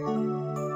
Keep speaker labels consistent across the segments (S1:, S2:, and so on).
S1: Música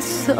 S1: 사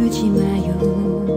S1: 울지 마요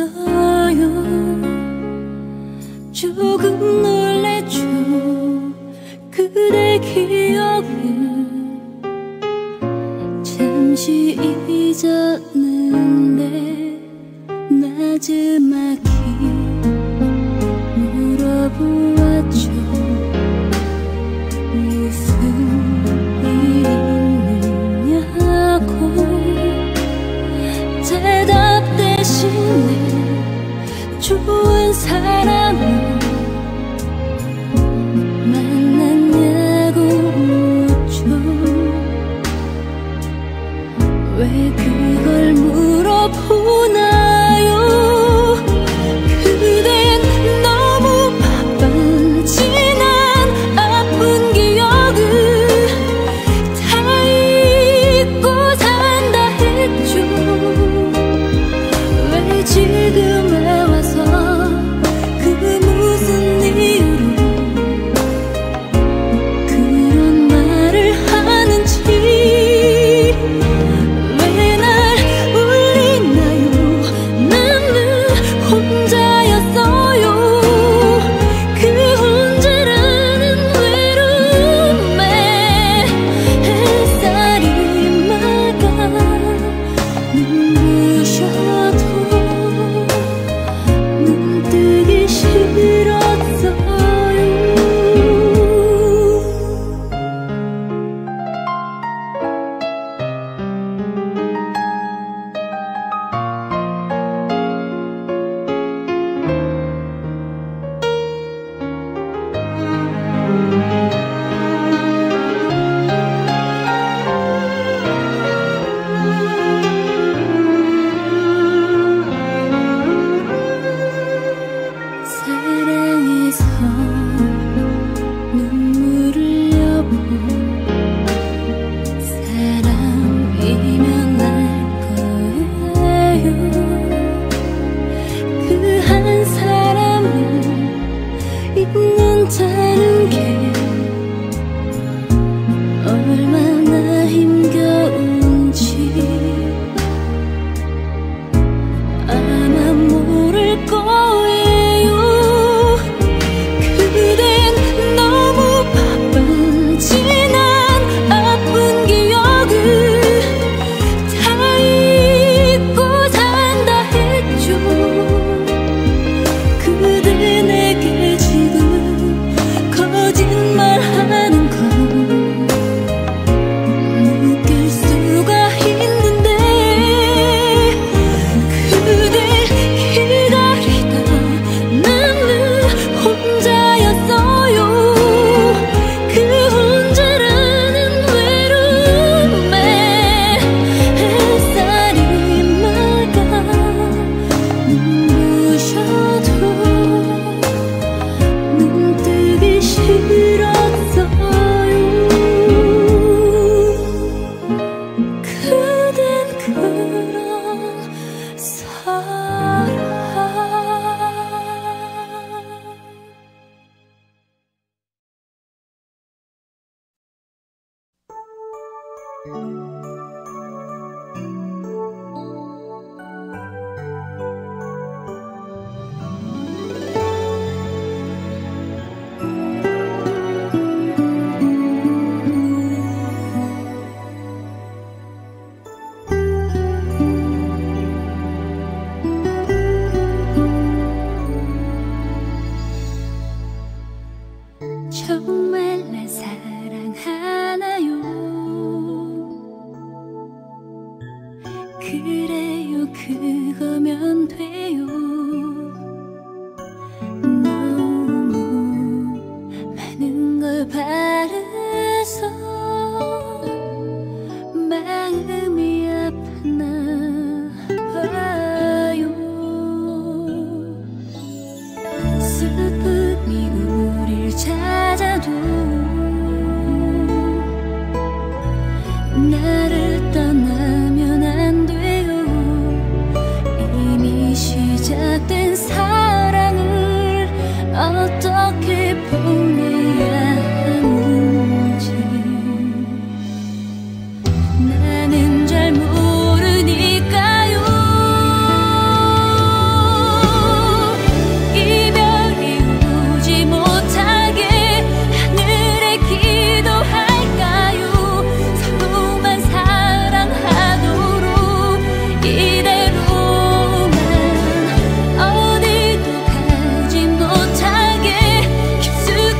S1: 받았어요. 조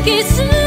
S1: 난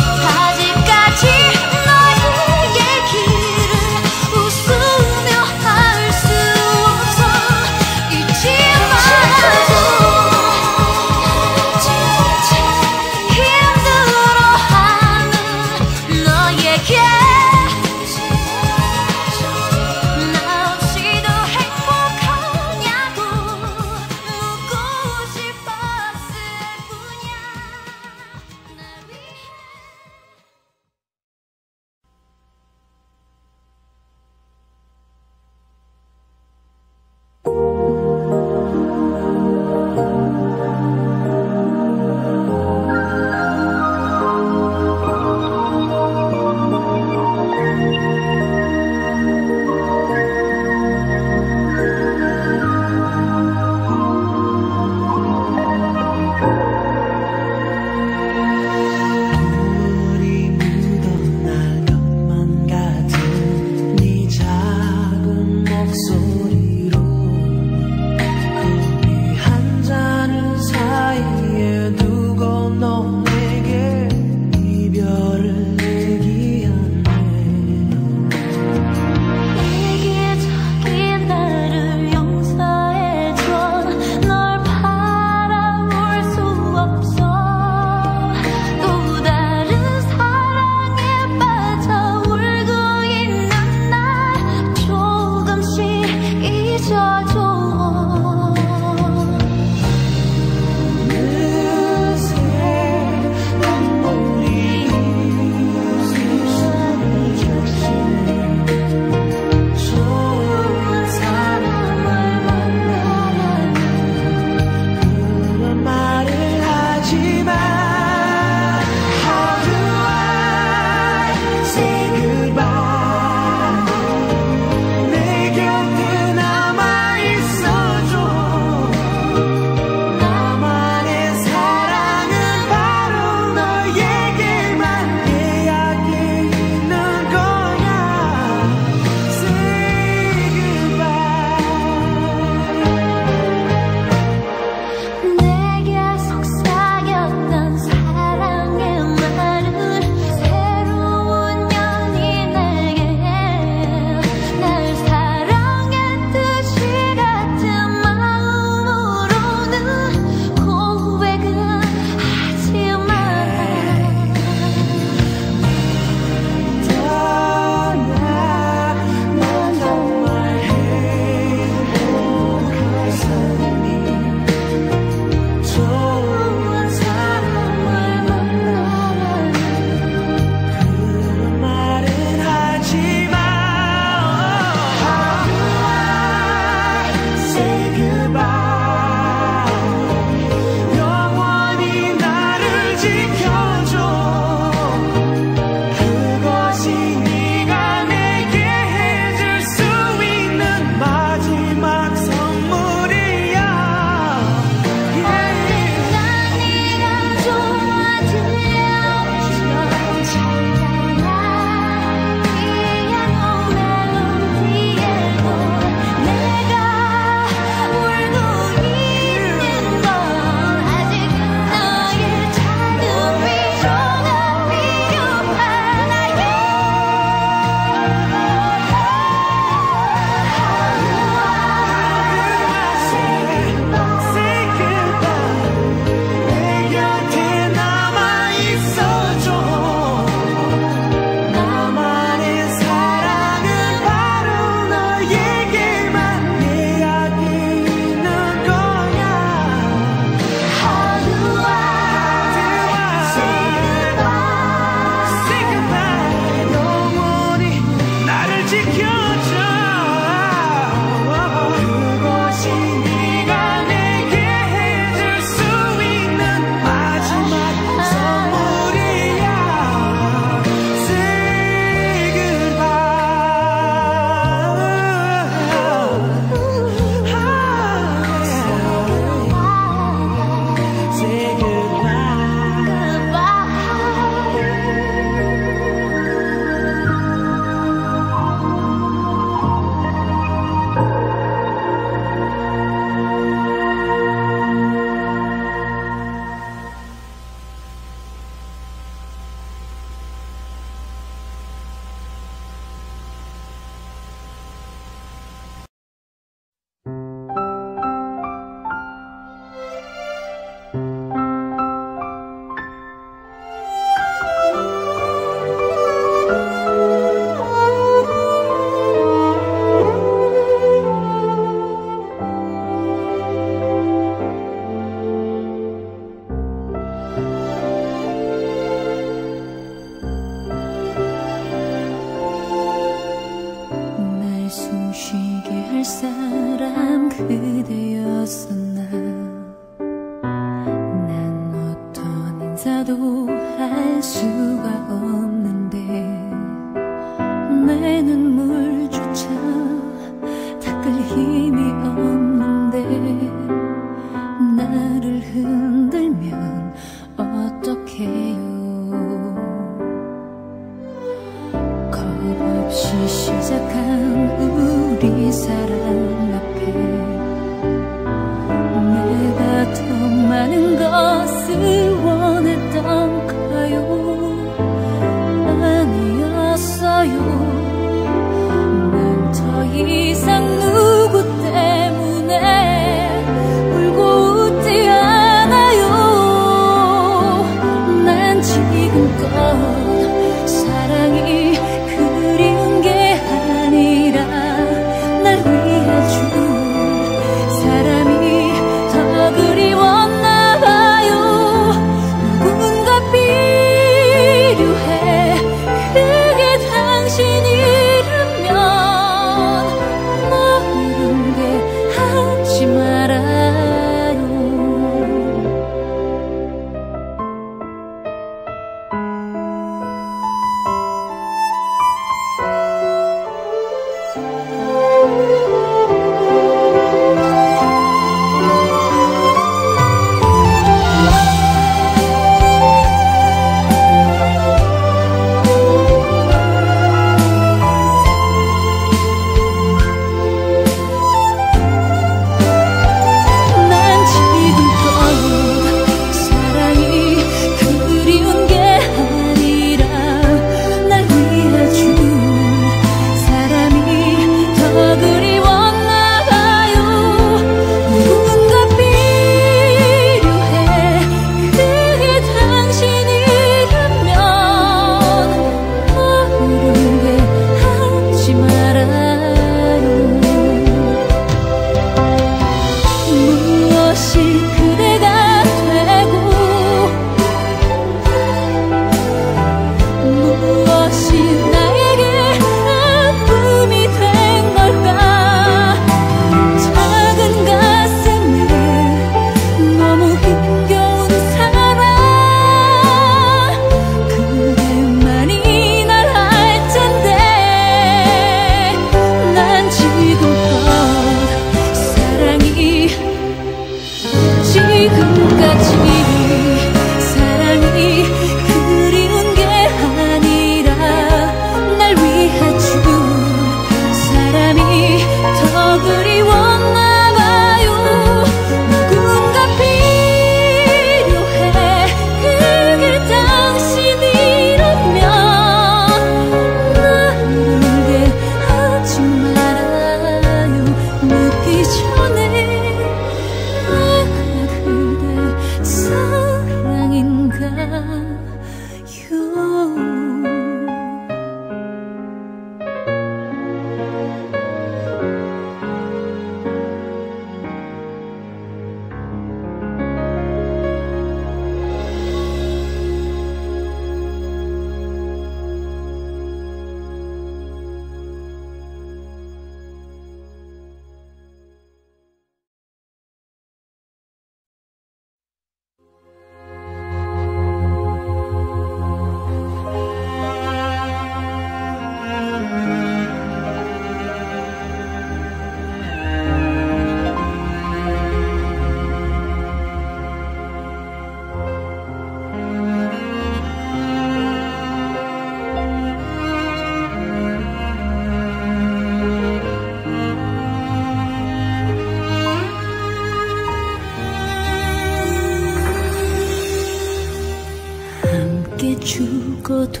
S1: 죽어도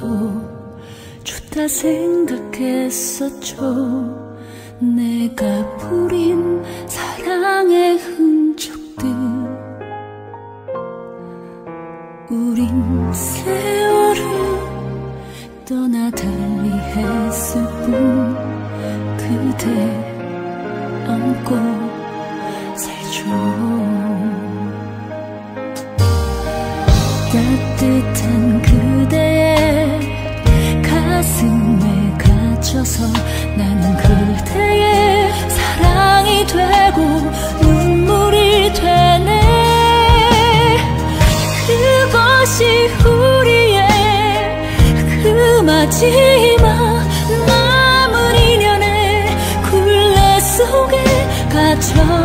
S1: 좋다 생각했었죠. 내가 부린 사랑의 흔적들. 우린 세월을 떠나 달리 했을 뿐. 그대 안고 살죠. 따뜻한 그 주셔서 나는 그대의 사랑이 되고 눈물이 되네. 그것이 우리의 그 마지막 남은 인연의 굴레 속에 갇혀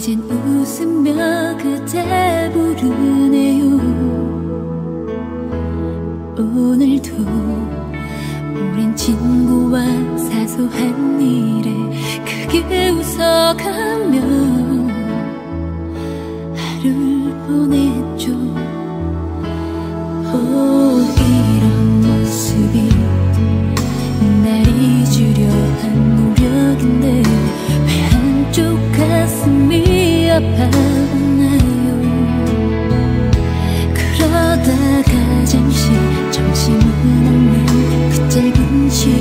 S1: 이젠 웃으며 그대 부르네요. 오늘도 우린 친구와 사소한 일에 크게 웃어가며 하루를 보내 去。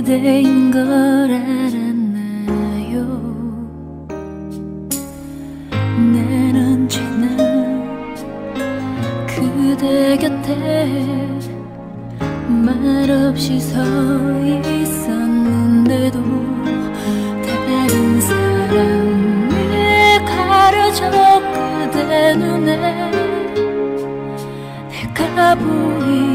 S1: 그대인 걸 알았나요?
S2: 난
S1: 언제나 그대 곁에 말없이 서 있었는데도 다른 사람에 가려져 그대 눈에 내가 보이